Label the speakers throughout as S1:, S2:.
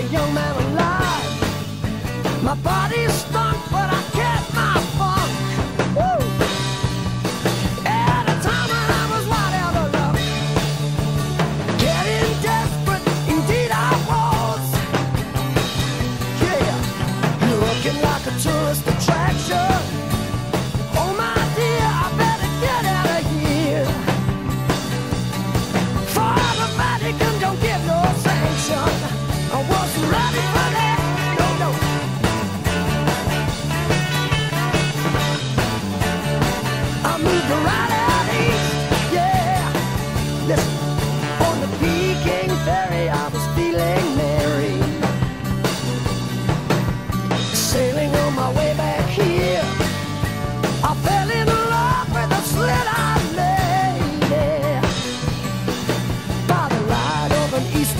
S1: a young man alive. My body's stunk, but I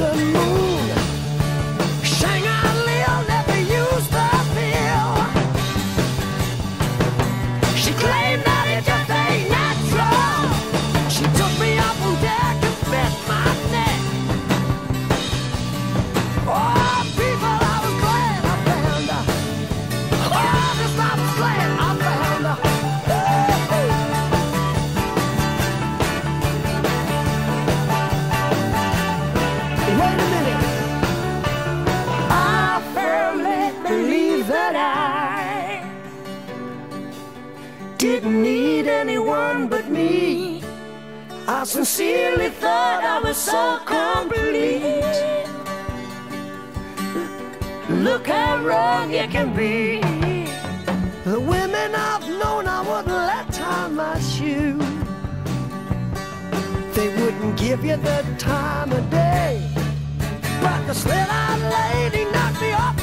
S1: the moon. didn't need anyone but me. I sincerely thought I was so complete. Look how wrong it can be. The women I've known, I wouldn't let tie my shoe. They wouldn't give you the time of day. But the slit-eyed lady knocked me off